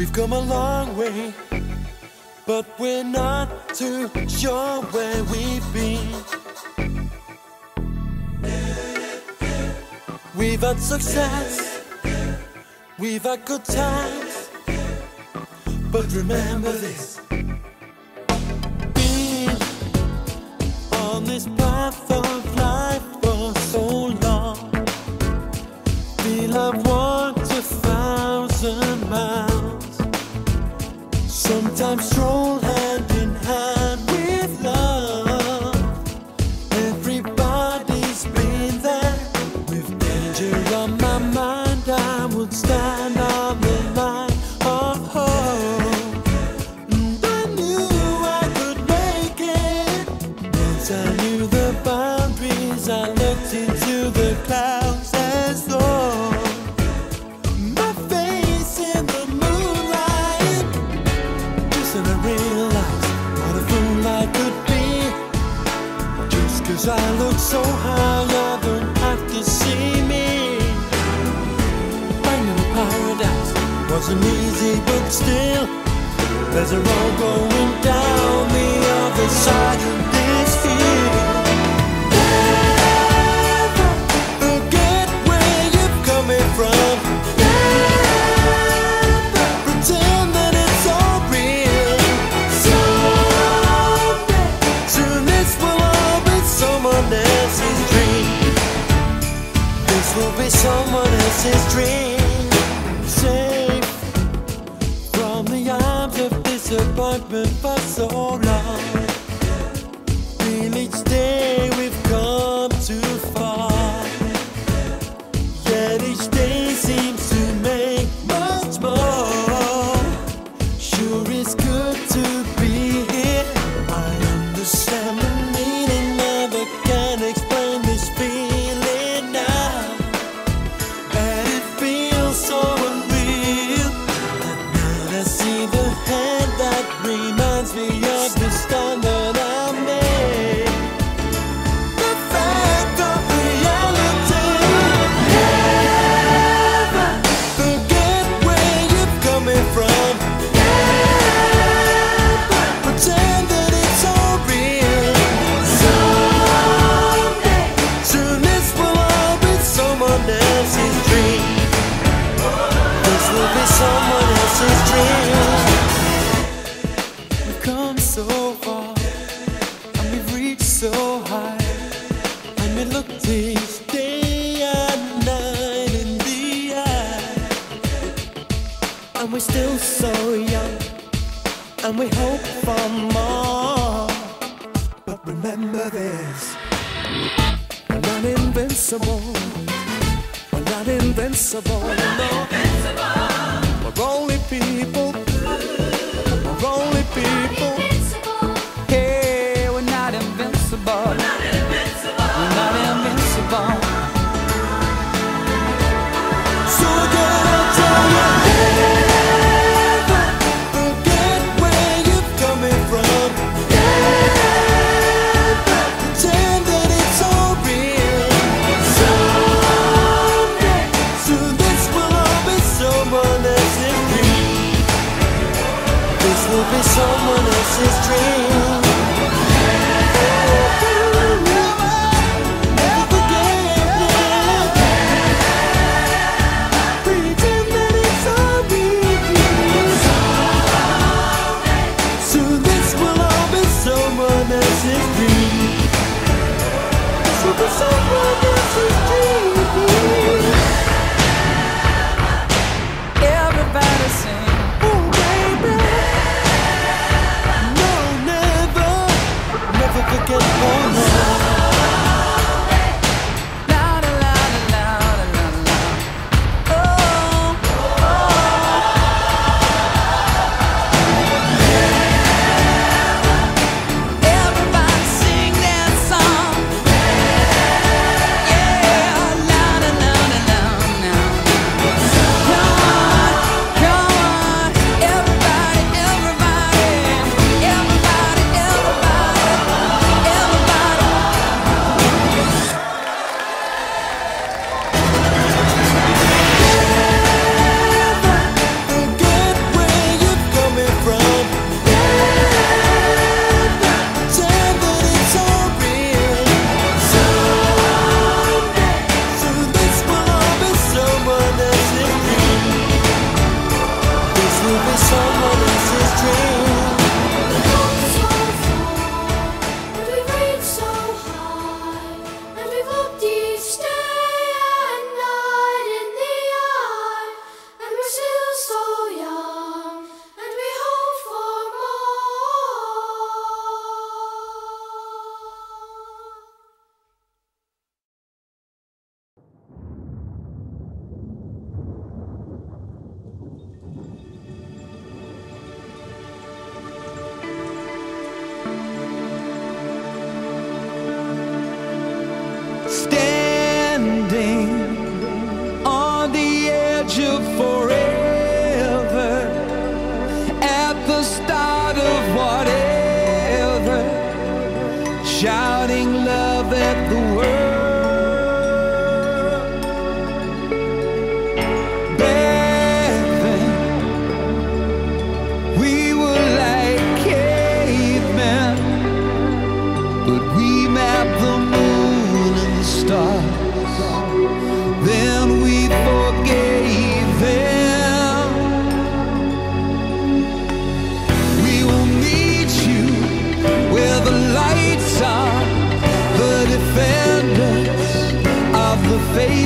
We've come a long way, but we're not too sure where we've been. We've had success, we've had good times, but remember this. still. There's a road going down the other side of this field. Never forget where you're coming from. Never pretend that it's all real. Someday, soon this will all be someone else's dream. This will be someone else's dream. apartment we hope for more. But remember this we're not invincible. We're not invincible. We're, not invincible. we're only people. We're only people.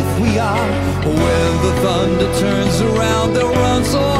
safe we are. When the thunder turns around, they'll run so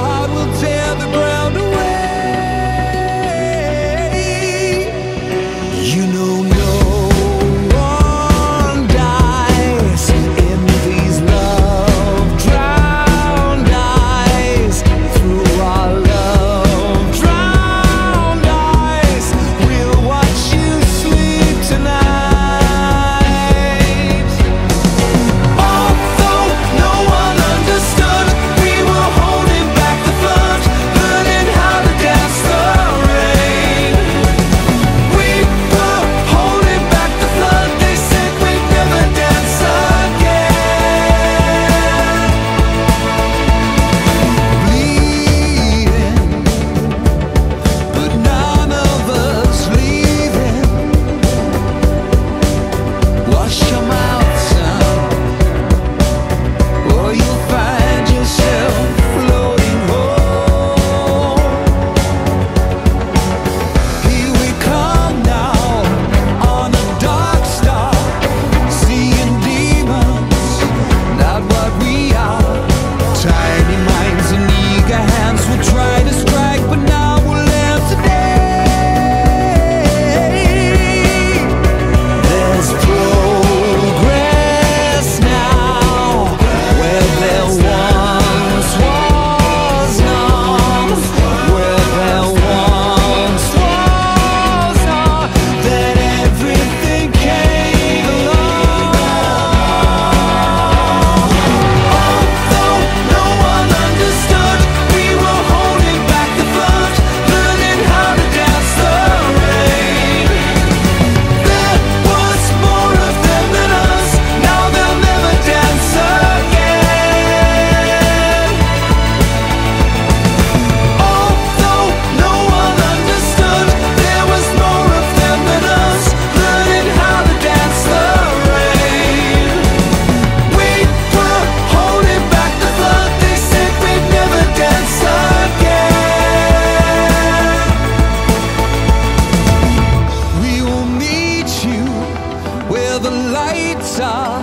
These are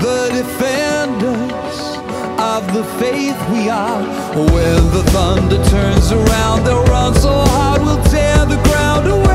the defenders of the faith we are. When the thunder turns around, they'll run so hard we'll tear the ground away.